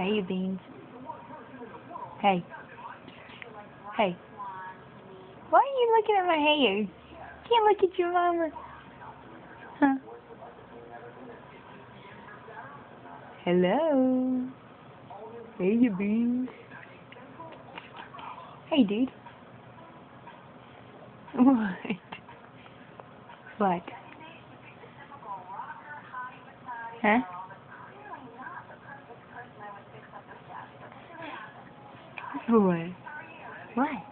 Hey, you beans. Hey. Hey. Why are you looking at my hair? Can't look at your mama. Huh? Hello. Hey, you beans. Hey, dude. What? What? Huh? What? What?